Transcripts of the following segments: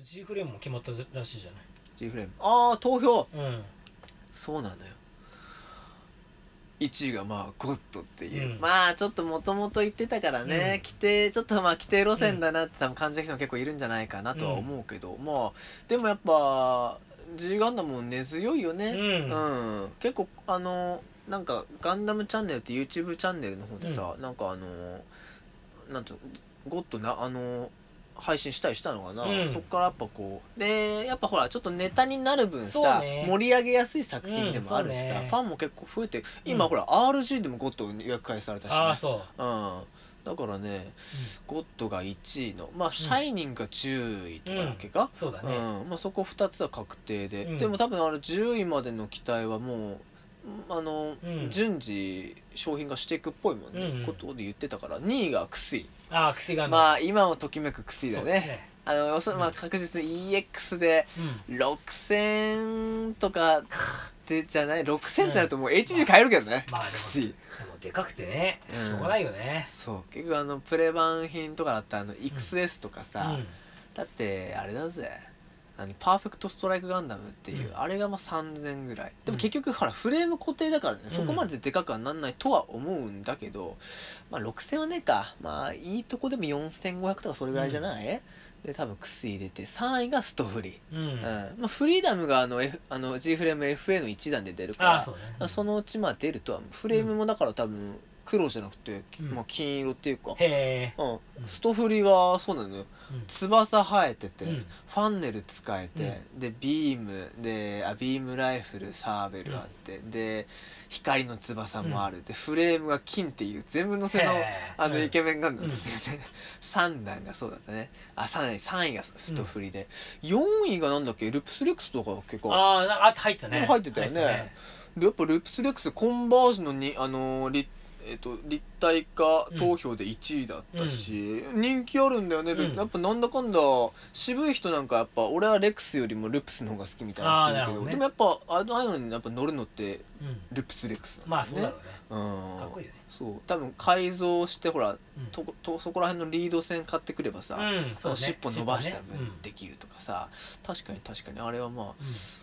G フレームも決まったらしいじゃ G フレーム。ああ投票。ないうん。そうなのよ。1位がまあゴッドっていう、うん。まあちょっともともと言ってたからね、うん。規定ちょっとまあ規定路線だなって多分感じた人も結構いるん。じゃないかなとは思うけど、まあでもやっぱ G ガンダムも根強いよね。うん。うん。結構あのなんかガンダムチャンネルって YouTube チャンネルの方でさ、なんかあのなんていうのゴッドなあの配信したりしたのかな、うん。そっからやっぱこう。でやっぱほらちょっとネタになる分そさ、うね。盛り上げやすい作品でもあるしさ、うんね。ファンも結構増えて今、うん。ほら RG でもゴッド予約開始されたし、ね、ああそう。うん。だからね、ゴッドが1位のまあシャイニングが10位とかだっけか、うん。そうだね。まあ、そこ2つは確定で、うん。でも多分あの10位までの期待はもうあの、うん。順次商品化していくっぽいもんね、うん。うんことで言ってたから2位がクスイああ癖がまあ今をときめくクスイだねね。あのおそまあ確実に EX でうん。6000とかってじゃない？6000ってなるともう HG 買えるけどね、まあでもクスイでかくてね。うん。しょうがないよね。そう。結局あのプレ版品とかだったらあの XS とかさ、うん。だってあれだぜあのパーフェクトストライクガンダムっていう、うん。あれがまあ3000ぐらい。でもうん。結局ほらフレーム固定だからね、ん。そこまででかくはなんないとは思うんだけどまあ6000はねえか。まあいいとこでも4500とかそれぐらいじゃない、で多分クス入れて3位がストフリうん。うん。まあ、フリーダムがあの、F、あの G フレーム FA の1段で出るからああそうね。そのうちまあ出るとはフレームもだから多分黒じゃなくて、うん。まあ、金色っていうか、へえ。うん、ストフリはそうなのよ。うん。翼生えてて、うん。ファンネル使えて、でビームであビームライフルサーベルあって、で光の翼もある、でフレームが金っていう全部のせのあのイケメンガンダムうん。だよね、3段がそうだったね。あ3位3位がストフリで、4位がなんだっけ？ルプスレックスとか結構。ああ入ってたね。入ってたよね。でやっぱルプスレックスコンバージのにあのー立えっと立体化投票で1位だったし、人気あるんだよね、ルうん。やっぱなんだかんだ渋い人なんかやっぱ俺はレックスよりもルプスの方が好きみたいな人いるけどね。でもやっぱあのああいうのにやっぱ乗るのってルプスレックスまなんだよね。あそうだろうね。うん。かっこいいよねそう多分改造してほら、うん。ととそこら辺のリード線買ってくればさ、うんそうね。尻尾伸ばした分できるとかさ、確かに確かに。あれはまあうん。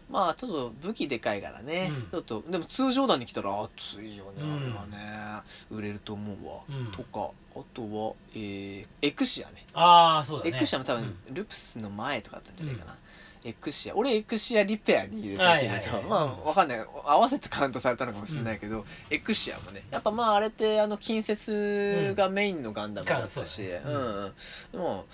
まあちょっと武器でかいからね、うん。ちょっとでも通常弾に来たら熱いよね、うん。あれはね。売れると思うわ、うん。とかあとは、えーエクシアね。ああそうだね。エクシアも多分、ルプスの前とかだったんじゃないかな、エクシア俺エクシアリペアに入れたけれど、まあわかんない。合わせてカウントされたのかもしれないけど、エクシアもね。やっぱまああれってあの近接がメインのガンダムだったし、うん。うんうん。でも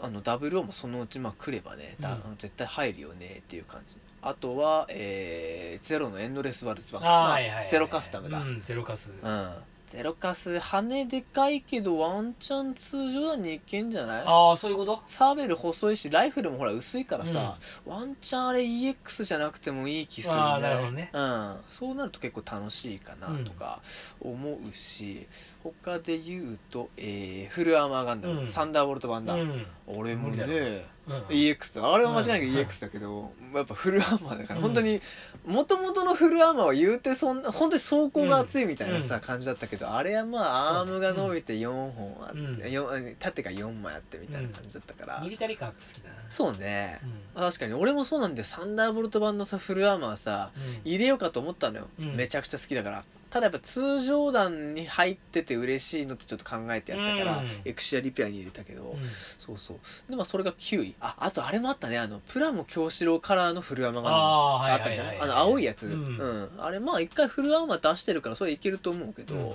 あの WO もそのうちまあ来ればね、だうん。絶対入るよねっていう感じ。あとは、えーゼロのエンドレスワルツ版あまあゼロカスタムだ、うんゼロカス。うんゼロカス羽でかいけどワンチャン通常弾にいけんじゃない？ああそういうこと？サーベル細いしライフルもほら薄いからさ、ワンチャンあれ EX じゃなくてもいい気するねあーなるほどね。うん、そうなると結構楽しいかなとか思うし、他で言うと、えーフルアーマーガンダム、うん。サンダーボルト版だ、うん。俺もねうん EX だあれは間違いなくうん。EX だけど、やっぱフルアーマーだから、うん。本当にもともとのフルアーマーは言うてそんな本当に走行が熱いみたいなさ、うん。感じだったけどあれはまあアームが伸びて4本あって、うん。よ縦が4枚あってみたいな感じだったから、ミリタリー感って好きだな。そうね、うん。まあ確かに俺もそうなんだよ。サンダーボルト版のさフルアーマーさうん。入れようかと思ったのよ、うん。めちゃくちゃ好きだからただやっぱ通常弾に入ってて嬉しいのってちょっと考えてやったから、うん。エクシアリペアに入れたけど、うん。そうそう。でまあそれが9位ああとあれもあったね。あのプラモ京志郎カラーのフルアーマーがあったんじゃないあの青いやつ、ううん。んあれまあ一回フルアーマー出してるからそれいけると思うけど、うん。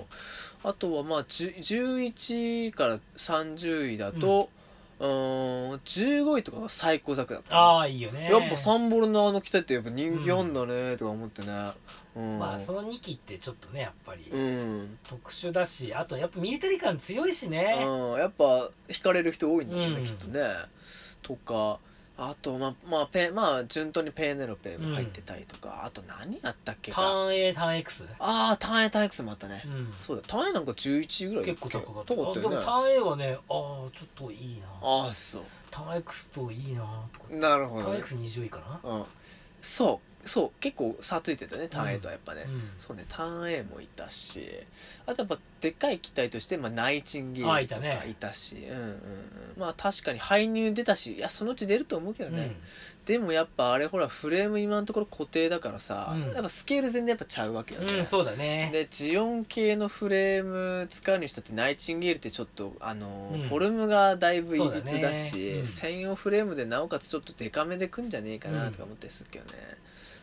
あとはまあ10 11位から30位だと、うーん15位とかが最高作だったね、ああいいよね。やっぱサンボルのあの機体ってやっぱ人気あんだねとか思ってね。うん、まあその2機ってちょっとねやっぱりうん、特殊だしあとやっぱミリタリー感強いしね。うん、やっぱ惹かれる人多いんだろうね、うん。きっとね。とかあとまあまあペまあ順当にペーネロペも入ってたりとか、あと何やったっけタか。ーン A ターン X ああ単影タン X もあったね、うん。そうだ単影なんか11位ぐらい結構高かった。高かったよね。あでもターン A はねああちょっといいな。ああそう。ターン X といいななるほど、ターンね、X20 位かな？うん。そうそう結構差ついてたねターン A とはやっぱね、うん。そうねターン A もいたし。あとやっぱでっかい機体として、まあ、ナイチンゲールとかあいたしうんうんうん。まあ確かに排入出たしいやそのうち出ると思うけどね、でもやっぱあれほらフレーム今のところ固定だからさ、うん。やっぱスケール全然やっぱちゃうわけよね、うん、うん、そうだね。でジオン系のフレーム使うにしたってナイチンゲールってちょっとあの、うん。フォルムがだいぶいびつだそうだしね。うん。専用フレームでなおかつちょっとデカめでくんじゃねえかなとか思ったりするけどね、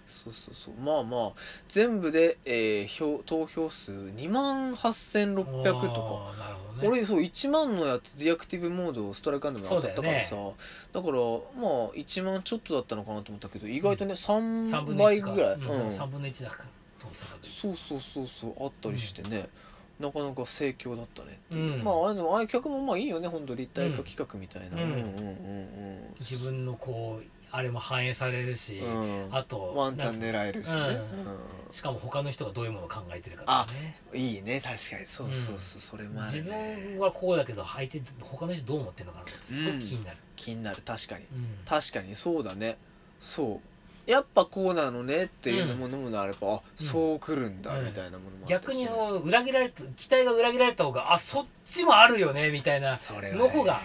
そうそうそう。まあまあ全部で、えー票投票数2万8600とか。ね。俺そう1万のやつディアクティブモードストライクガンダム当たったからさ。そだ,、からまあ1万ちょっとだったのかなと思ったけど意外とね、三3分の一か。倍ぐらい、うんうん。三分の一だかそうそうそうそうあったりしてね、なかなか盛況だったねっていう、うん。まあああいうのああいう曲もまあいいよね。本当立体化企画みたいな、ううんん、うんうん。うん。自分のこうあれも反映されるし、うん。あとワンチャン狙えるしね、うんうん。しかも他の人がどういうものを考えてるかとかね。いいね確かに。そうそうそう、それもあ自分はこうだけど相手他の人どう思ってるのかなってすごく気になる、気になる。確かに。うん。確かにそうだね。そう。やっぱこうなのねっていうものもあれば、あそうくるんだうんみたいなものもあった逆にその裏切られた期待が裏切られた方があそっちもあるよねみたいなの方が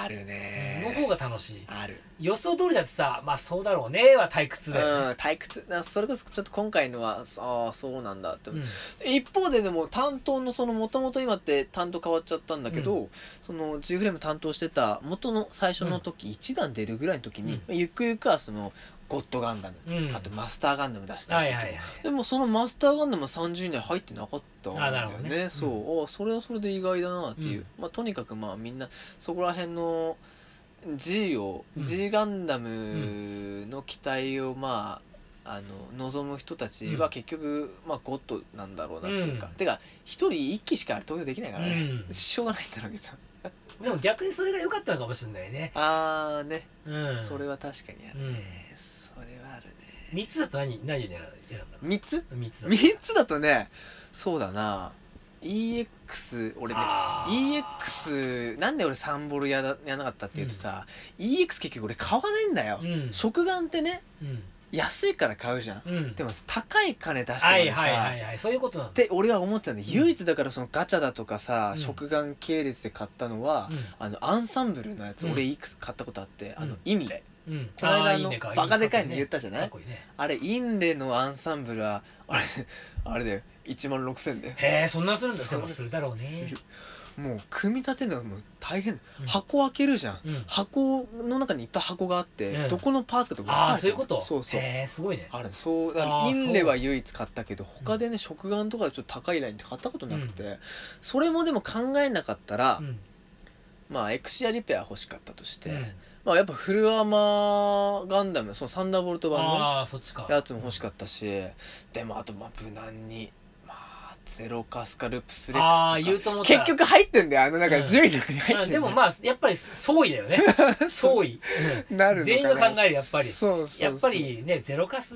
あるね。の方が楽しい。ある。予想通りだってさまあそうだろうねは退屈だよね、うん退屈。なそれこそちょっと今回のはああそうなんだって、うん。一方ででも担当のそのもともと今って担当変わっちゃったんだけど、うその G フレーム担当してた元の最初の時、1段出るぐらいの時に、うゆくゆくはそのゴッドガンダム、うん。あとマスターガンダム出したりとかはいはいはい。でもそのマスターガンダムは30以内入ってなかったんだよあなるほどね。そう、あそれはそれで意外だなっていう、うん。まあとにかくまあみんなそこら辺の G を、うん。G ガンダムの機体をまああの望む人たちはうん。結局、まあゴッドなんだろうなっていうか、うん。てか一人一機しか投票できないからね、うん。しょうがないんだろうけど。でも逆にそれが良かったのかもしれないね。ああね、うん。それは確かにあるね、それはあるね3つだと何何で選んだ選んだ3つ？の3つだと。3つだとねそうだな。EX 俺ね EX なんで俺3ボルやだやらなかったっていうとさ、EX 結局俺買わないんだよ、うん。食玩ってねうん。安いから買うじゃん、うん。でも高い金出してまでさ、はいはいはいはい。そういうことなんだ。って俺は思っちゃうんだ、唯一だからそのガチャだとかさ、うん。食玩系列で買ったのは、あのアンサンブルのやつ、うん。俺いくつ買ったことあって、あのうん。インレこの間のバカでかいの言ったじゃない？ね。あれインレのアンサンブルはあれ あれだよ。1万6000だよ。へえそんなするんだ。でもするだろうね。もう組み立てるのがもう大変だ、うん。箱開けるじゃん、うん。箱の中にいっぱい箱があって、うん。どこのパーツかとかあるあそういうこと？そうそう。へえすごいね。あるそうだからインレは唯一買ったけど他でね食玩とかでちょっと高いラインって買ったことなくて、それもでも考えなかったら、うんまあエクシアリペア欲しかったとして、うん。まあやっぱフルアーマーガンダムそのサンダーボルト版のああそっちか。やつも欲しかったしでもあとまあ無難にまあゼロカスカルプスレックスとか言うと思った。結局入ってんだよあのなんかうん。10位の中に入ってんだよ、うんでもまあやっぱり相違だよね。相違うん。なるのかな。全員が考えるやっぱり。そうそうそう。やっぱりねゼロカス